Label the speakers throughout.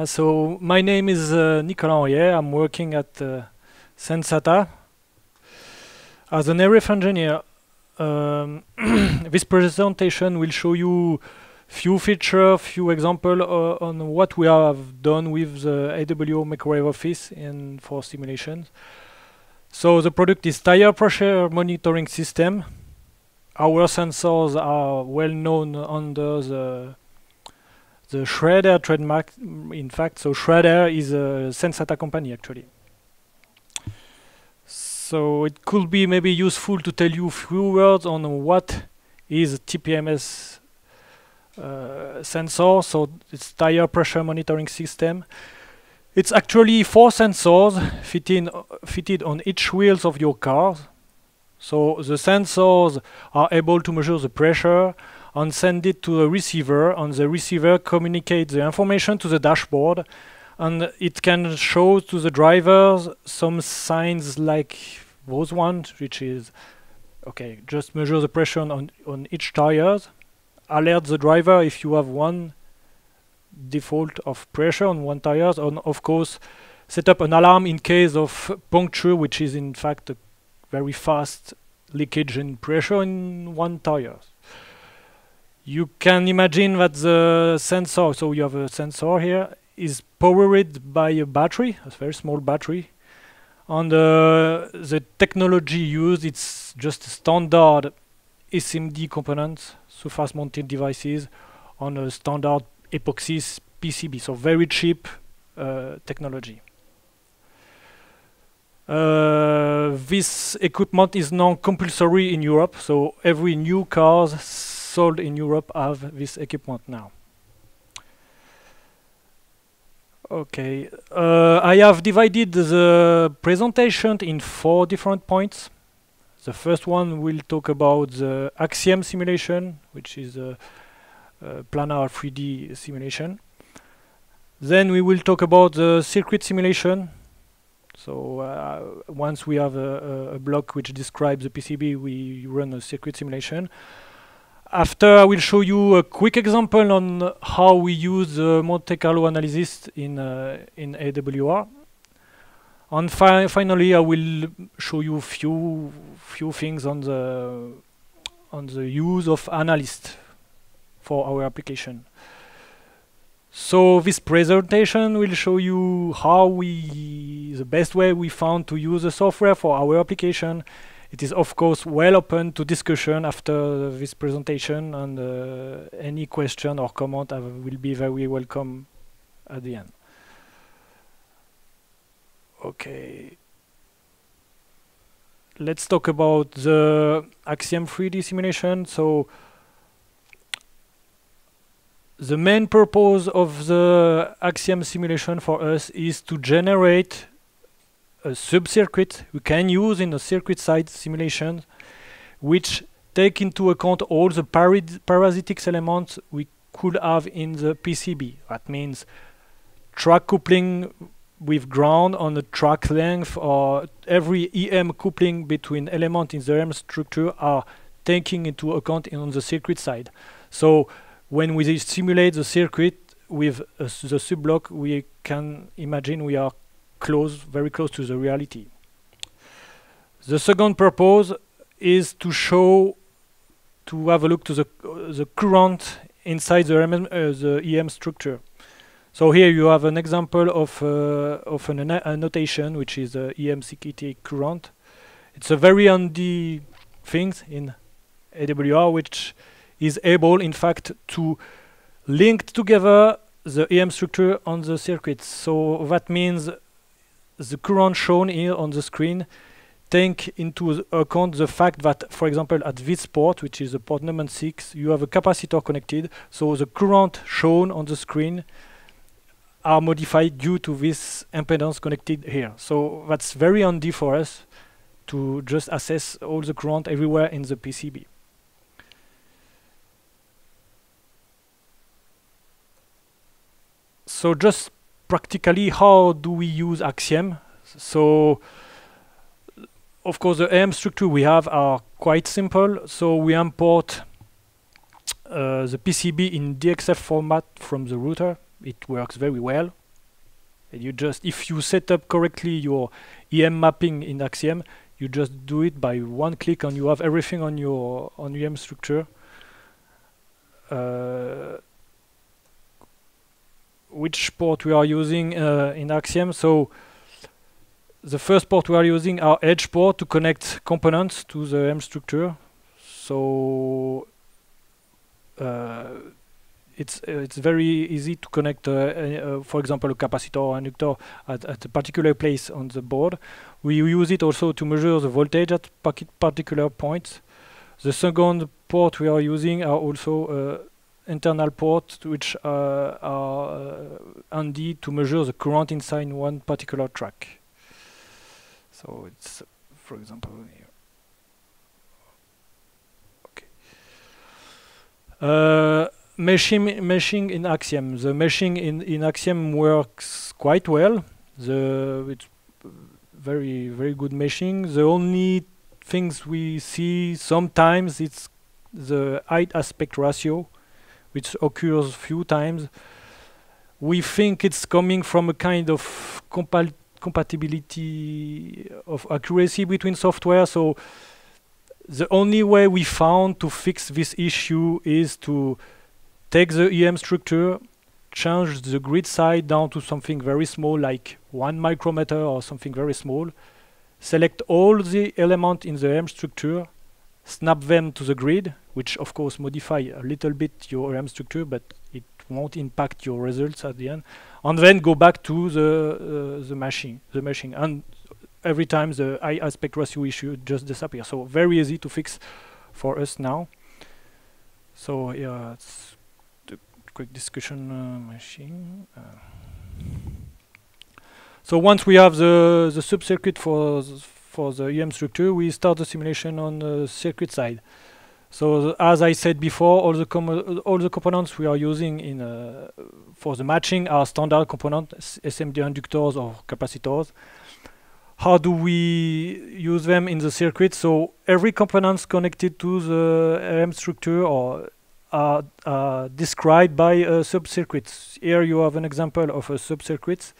Speaker 1: Yeah, so my name is uh, Nicolas Henriet. I'm working at uh, Sensata as an RF engineer. Um, this presentation will show you few feature, few example uh, on what we have done with the AWR Microwave Office in for simulations. So the product is tire pressure monitoring system. Our sensors are well known under the the Schrader trademark. In fact, so Schrader is a Sensata company actually. So it could be maybe useful to tell you a few words on what is TPMS uh, sensor. So it's tire pressure monitoring system. It's actually four sensors fitting, uh, fitted on each wheels of your car. So the sensors are able to measure the pressure and send it to a receiver, and the receiver communicates the information to the dashboard, and it can show to the drivers some signs like those ones, which is okay, just measure the pressure on on each tires, alert the driver if you have one default of pressure on one tires and of course set up an alarm in case of puncture which is in fact a very fast leakage in pressure in one tire. You can imagine that the sensor, so you have a sensor here, is powered by a battery, a very small battery. And uh, the technology used, it's just standard SMD component, surface mounted devices, on a standard epoxy PCB, so very cheap uh, technology. Uh, this equipment is now compulsory in Europe, so every new cars sold in Europe have this equipment now. Okay, uh, I have divided the presentation in four different points. The first one will talk about the AXIEM simulation, which is a uh, planar 3D simulation. Then we will talk about the circuit simulation. So uh, once we have a, a, a, block which describes the PCB, we run a circuit simulation. After I will show you a quick example on how we use the Monte Carlo analysis in uh, in AWR. And fi finally, I will show you few few things on the on the use of analyst for our application. So this presentation will show you how we, the best way we found to use the software for our application. It is of course well open to discussion after this presentation and uh, any question or comment will be very welcome at the end. Okay. Let's talk about the AXIEM 3D simulation. So the main purpose of the AXIEM simulation for us is to generate a sub-circuit we can use in a circuit side simulation which take into account all the parasitic elements we could have in the PCB. That means track coupling with ground on the track length or every EM coupling between element in the EM structure are taking into account on the circuit side. So when we simulate the circuit with uh, the subblock, we can imagine we are close, very close to the reality. The second purpose is to show, to have a look to the uh, the current inside the, uh, the EM structure. So here you have an example of uh, of an annotation which is uh, EM CKT current. It's a very handy thing in AWR which is able, in fact, to link together the EM structure on the circuit. So that means the current shown here on the screen take into account the fact that, for example, at this port, which is the port number 6, you have a capacitor connected. So the current shown on the screen are modified due to this impedance connected here. So that's very handy for us to just assess all the current everywhere in the PCB. so just practically how do we use AXIEM? So of course the EM structure we have are quite simple. So we import uh, the PCB in DXF format from the router. It works very well. And you just, if you set up correctly your EM mapping in AXIEM, you just do it by one click and you have everything on your on EM structure. Uh, which port we are using uh, in AXIEM? So the first port we are using our edge port to connect components to the EM structure. So uh, it's uh, it's very easy to connect, uh, uh, for example, a capacitor or inductor at, at a particular place on the board. We use it also to measure the voltage at particular points. The second port we are using are also internal ports which are handy to measure the current inside one particular track. So it's, for example, here. Okay. Uh, meshing, meshing in AXIEM. The meshing in, in AXIEM works quite well. The it's very very good meshing. The only things we see sometimes it's the height aspect ratio, which occurs few times. We think it's coming from a kind of compa compatibility of accuracy between software. So the only way we found to fix this issue is to take the EM structure, change the grid size down to something very small, like one micrometer or something very small, select all the elements in the EM structure, snap them to the grid, which of course modify a little bit your EM structure, but it won't impact your results at the end, and then go back to the uh, the meshing, the meshing, and every time the high aspect ratio issue just disappears. So very easy to fix for us now. So yeah, it's quick discussion uh, meshing. Uh. So once we have the the subcircuit for for the EM structure, we start the simulation on the circuit side. So as I said before, all the all the components we are using in uh, for the matching are standard components, SMD inductors or capacitors. How do we use them in the circuit? So every component connected to the EM structure or are, are described by a subcircuit. Here you have an example of a subcircuit.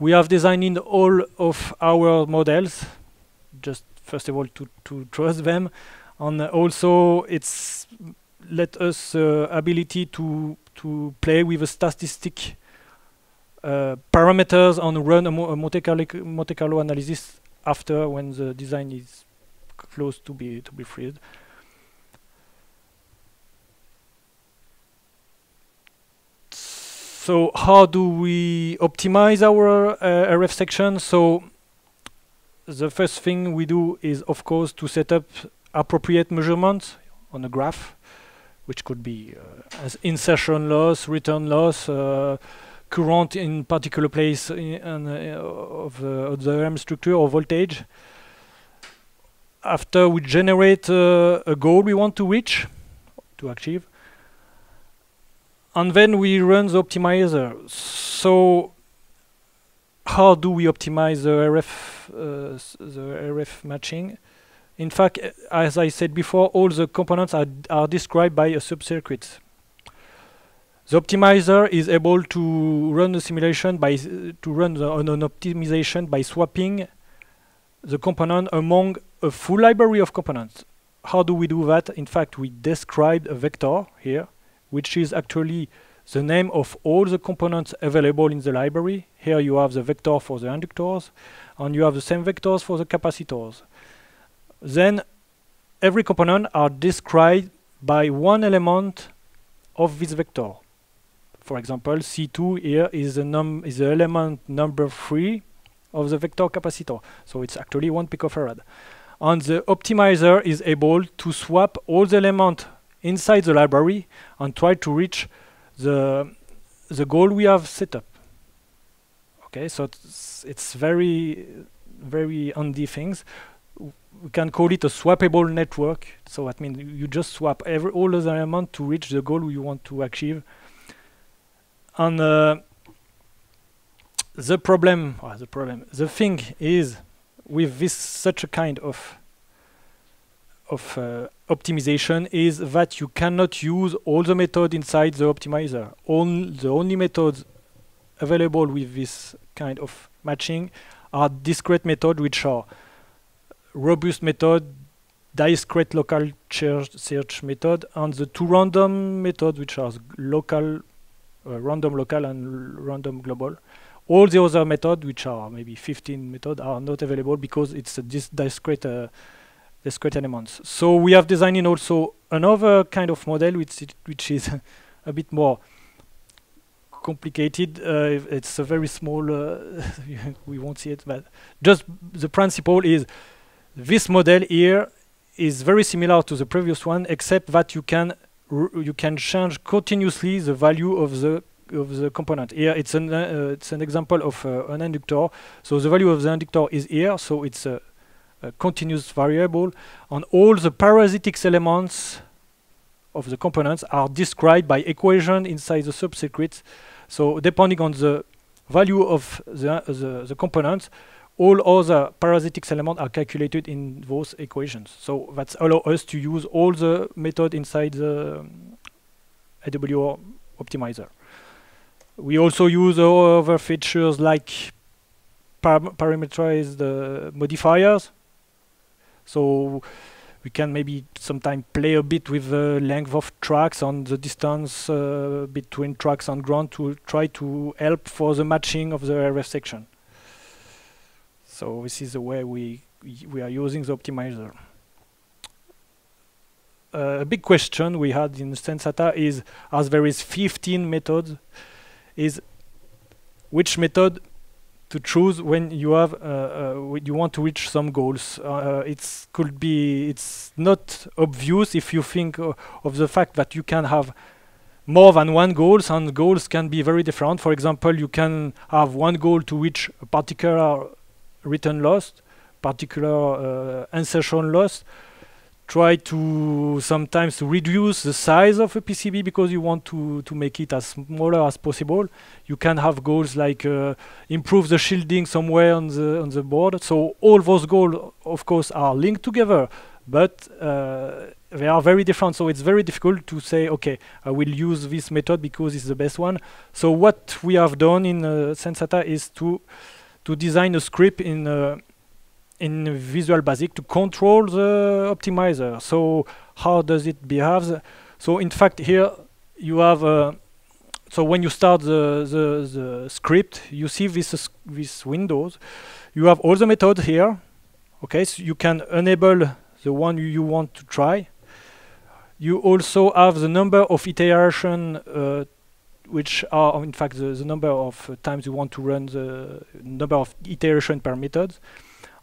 Speaker 1: We have designed all of our models, just first of all to, to trust them, and also it's let us uh, ability to to play with a statistic uh, parameters and run a, mo a Monte, Carlo, Monte Carlo analysis after when the design is close to be to be freed. So how do we optimize our uh, RF section? So the first thing we do is, of course, to set up appropriate measurements on a graph, which could be uh, as insertion loss, return loss, uh, current in particular place in, uh, of, the, of the EM structure or voltage. After we generate uh, a goal we want to reach, to achieve, and then we run the optimizer. So how do we optimize the RF uh, the RF matching? In fact, as I said before, all the components are, are described by a subcircuit. The optimizer is able to run the simulation by to run the, an, an optimization by swapping the component among a full library of components. How do we do that? In fact, we describe a vector here which is actually the name of all the components available in the library. Here you have the vector for the inductors, and you have the same vectors for the capacitors. Then every component are described by one element of this vector. For example, C2 here is the, num is the element number 3 of the vector capacitor. So it's actually 1 picofarad. And the optimizer is able to swap all the elements inside the library and try to reach the the goal we have set up. Okay, so it's, it's very very handy things. We can call it a swappable network. So that means you just swap every all the element to reach the goal you want to achieve. And uh, the problem, the problem, the thing is with this such a kind of of uh, optimization is that you cannot use all the method inside the optimizer. On the only methods available with this kind of matching are discrete methods, which are robust method, discrete local search method, and the two random methods, which are local, uh, random local and random global. All the other methods, which are maybe 15 methods, are not available because it's a dis discrete uh, discrete elements. So we have designed also another kind of model, which which is a bit more complicated. Uh, it's a very small. Uh, we won't see it, but just the principle is this model here is very similar to the previous one, except that you can you can change continuously the value of the of the component. Here it's an uh, it's an example of uh, an inductor. So the value of the inductor is here. So it's a, a continuous variable, and all the parasitic elements of the components are described by equation inside the subcircuit. So depending on the value of the, the, the components, all other parasitic elements are calculated in those equations. So that allows us to use all the method inside the um, AWR optimizer. We also use other features like par parameterized uh, modifiers. So we can maybe sometimes play a bit with the length of tracks and the distance uh, between tracks on ground to try to help for the matching of the RF section. So this is the way we we are using the optimizer. Uh, a big question we had in Sensata is, as there is 15 methods, is which method to choose when you have uh, uh, you want to reach some goals. Uh, it could be it's not obvious if you think of the fact that you can have more than one goals and goals can be very different. For example, you can have one goal to reach a particular return loss, particular uh, insertion loss, try to sometimes to reduce the size of a PCB because you want to, to make it as smaller as possible. You can have goals like uh, improve the shielding somewhere on the on the board. So all those goals, of course, are linked together, but uh, they are very different. So it's very difficult to say, okay, I will use this method because it's the best one. So what we have done in uh, Sensata is to to design a script in uh, in Visual Basic to control the optimizer. So how does it behave? So in fact here you have uh, so when you start the, the, the script you see this uh, this windows you have all the methods here okay so you can enable the one you, want to try you also have the number of iteration uh, which are in fact the, the number of uh, times you want to run the number of iteration per method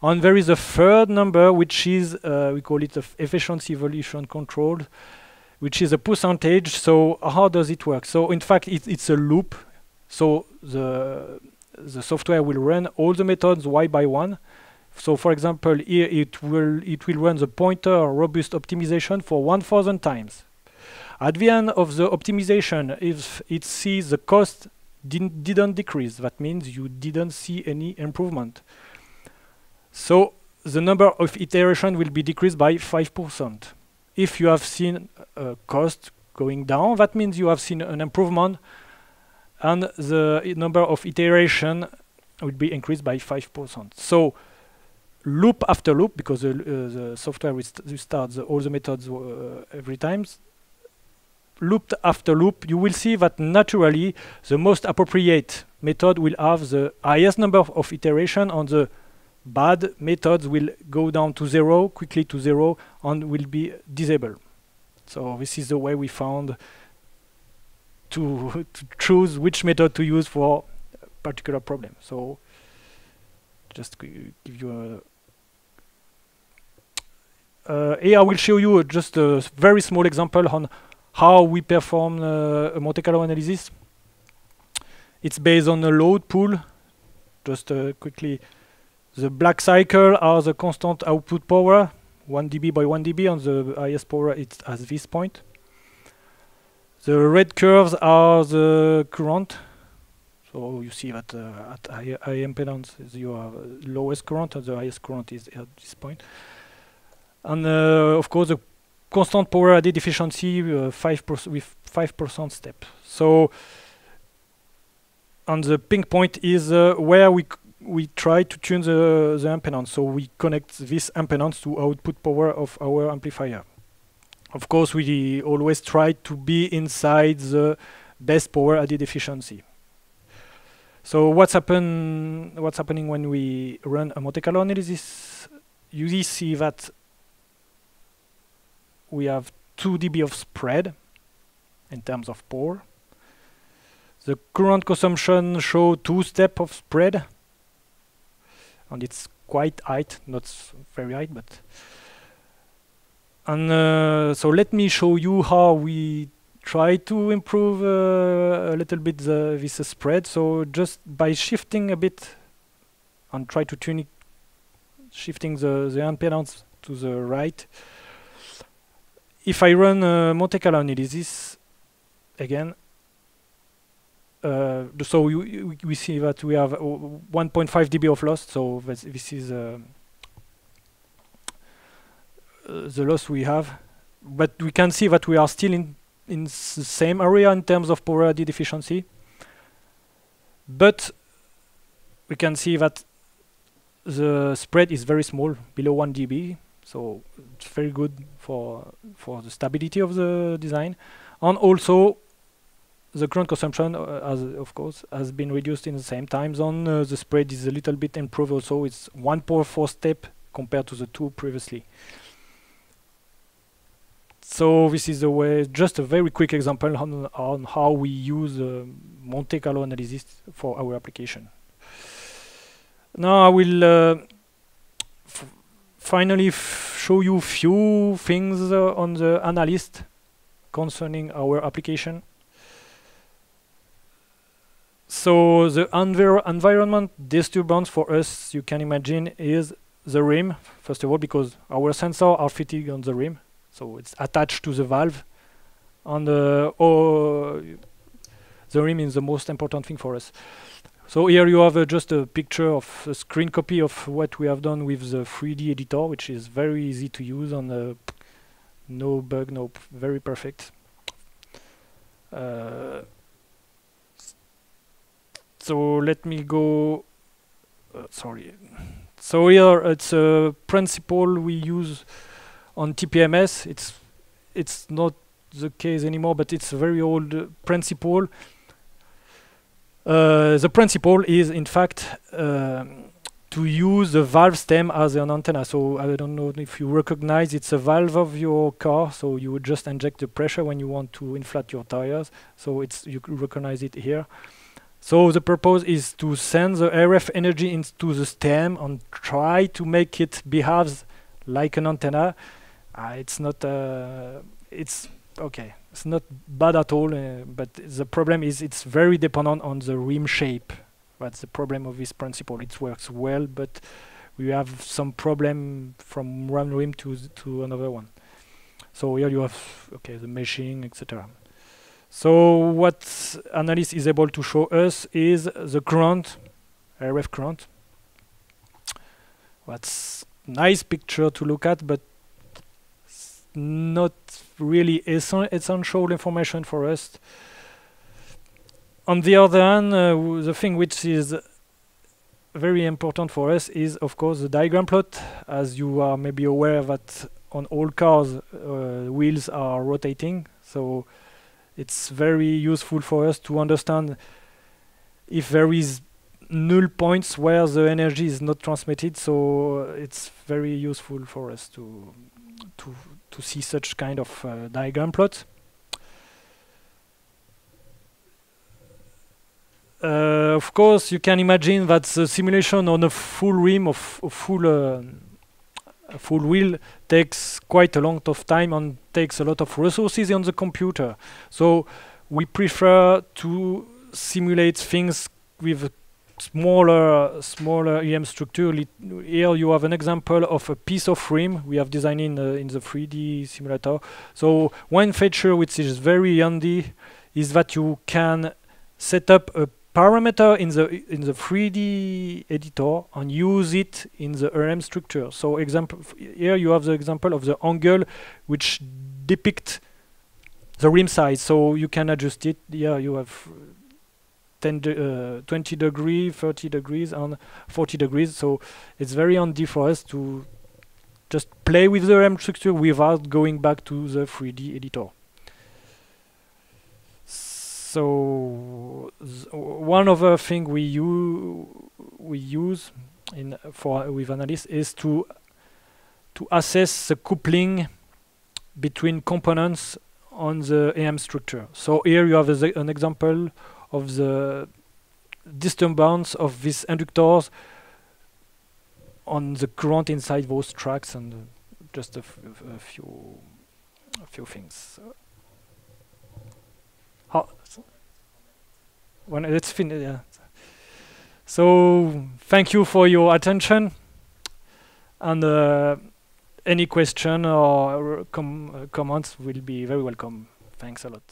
Speaker 1: and there is a third number, which is, uh, we call it the efficiency evolution control, which is a percentage. So how does it work? So in fact, it, it's a loop. So the, the software will run all the methods one by one. So for example, here it will, it will run the pointer robust optimization for 1000 times. At the end of the optimization, if it sees the cost didn't, didn't decrease, that means you didn't see any improvement. So the number of iteration will be decreased by 5%. If you have seen a cost going down, that means you have seen an improvement and the number of iteration will be increased by 5%. So loop after loop, because the, uh, the software restarts all the methods uh, every time, loop after loop, you will see that naturally the most appropriate method will have the highest number of iteration on the bad methods will go down to zero, quickly to zero, and will be disabled. So this is the way we found to, to choose which method to use for a particular problem. So just give you a uh, here I will show you just a very small example on how we perform uh, a Monte Carlo analysis. It's based on a load pull. Just uh, quickly the black cycle are the constant output power, 1 dB by 1 dB, and the highest power is at this point. The red curves are the current. So you see that uh, at high, high impedance you have lowest current and the highest current is at this point. And uh, of course the constant power added efficiency uh, 5 with 5% step. So and the pink point is uh, where we we try to tune the the impedance. So we connect this impedance to output power of our amplifier. Of course, we always try to be inside the best power added efficiency. So what's happen? What's happening when we run a Monte Carlo analysis? You see that we have 2 dB of spread in terms of power. The current consumption show two step of spread, and it's quite high, not very high, but. And uh, so let me show you how we try to improve uh, a little bit the, this spread. So just by shifting a bit and try to tune it, shifting the, the impedance to the right. If I run a Monte Carlo analysis, again, uh, so we, we see that we have 1.5 dB of loss. So this is uh, uh, the loss we have, but we can see that we are still in in the same area in terms of power added efficiency. But we can see that the spread is very small, below 1 dB. So it's very good for for the stability of the design, and also the current consumption, uh, as of course, has been reduced in the same time zone. Uh, the spread is a little bit improved also. It's 1.4 step compared to the two previously. So this is the way, just a very quick example on, on how we use uh, Monte Carlo analysis for our application. Now I will uh, finally show you few things uh, on the analyst concerning our application. So the envir environment disturbance for us, you can imagine, is the rim, first of all, because our sensors are fitted on the rim. So it's attached to the valve. And uh, oh, the rim is the most important thing for us. So here you have uh, just a picture of a screen copy of what we have done with the 3D editor, which is very easy to use and uh, no bug, no very perfect. Uh, so let me go uh, sorry. So here it's a principle we use on TPMS it's it's not the case anymore but it's a very old uh, principle. Uh, the principle is in fact um, to use the valve stem as an antenna. So I don't know if you recognize it's a valve of your car so you would just inject the pressure when you want to inflate your tires. So it's you recognize it here so the purpose is to send the RF energy into the stem and try to make it behave like an antenna. Uh, it's not. Uh, it's okay. It's not bad at all. Uh, but the problem is it's very dependent on the rim shape. That's the problem of this principle. It works well, but we have some problem from one rim to to another one. So here you have okay the meshing, etc. So what analyst is able to show us is the current, RF current. That's nice picture to look at, but not really essential information for us. On the other hand, uh, the thing which is very important for us is, of course, the diagram plot. As you are maybe aware that on all cars, uh, wheels are rotating. So it's very useful for us to understand if there is null points where the energy is not transmitted so it's very useful for us to to to see such kind of uh, diagram plot. Uh, of course you can imagine that the simulation on a full rim of, of full uh, full wheel takes quite a lot of time and takes a lot of resources on the computer. So we prefer to simulate things with smaller smaller EM structure. Here you have an example of a piece of rim we have designed in, uh, in the 3D simulator. So one feature which is very handy is that you can set up a parameter in the in the 3D editor and use it in the EM structure. So example here you have the example of the angle which depict the rim size. So you can adjust it. Here you have 10 de uh, 20 degrees, 30 degrees, and 40 degrees. So it's very handy for us to just play with the EM structure without going back to the 3D editor. So one other thing we use we use in for with analysis is to to assess the coupling between components on the EM structure. So here you have an example of the disturbance of these inductors on the current inside those tracks and uh, just a, few a few things. How when it's finished, yeah. So thank you for your attention and. Uh, any question or com uh, comments will be very welcome. Thanks a lot.